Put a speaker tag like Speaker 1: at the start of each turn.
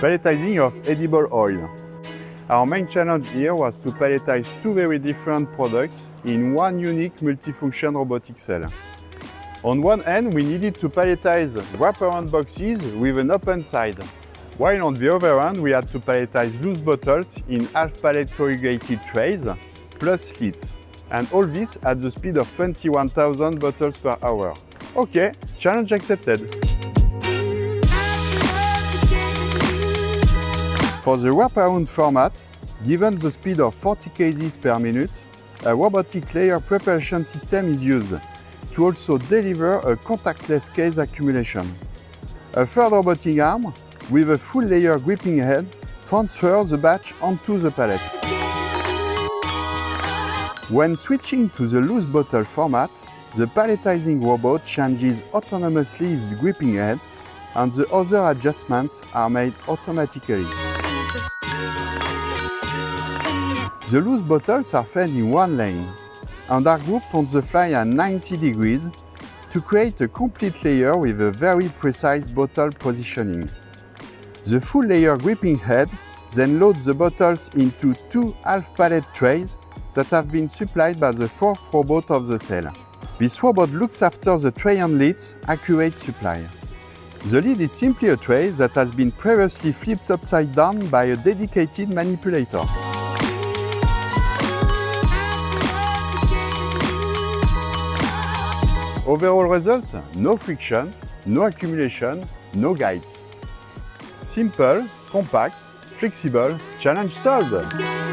Speaker 1: palletizing of edible oil. Our main challenge here was to palletize two very different products in one unique multifunction robotic cell. On one end, we needed to palletize wraparound boxes with an open side, while on the other end, we had to palletize loose bottles in half-pallet corrugated trays, plus slits. And all this at the speed of 21,000 bottles per hour. Okay, challenge accepted. For the wraparound format, given the speed of 40 kgs per minute, a robotic layer preparation system is used to also deliver a contactless case accumulation. A third robotic arm with a full layer gripping head transfers the batch onto the pallet. When switching to the loose bottle format, the palletizing robot changes autonomously its gripping head and the other adjustments are made automatically. The loose bottles are fed in one lane and are grouped on the fly at 90 degrees to create a complete layer with a very precise bottle positioning. The full layer gripping head then loads the bottles into two half-pallet trays that have been supplied by the fourth robot of the cell. This robot looks after the tray and lid's accurate supply. The lid is simply a tray that has been previously flipped upside down by a dedicated manipulator. Overall result, no friction, no accumulation, no guides. Simple, compact, flexible, challenge solved!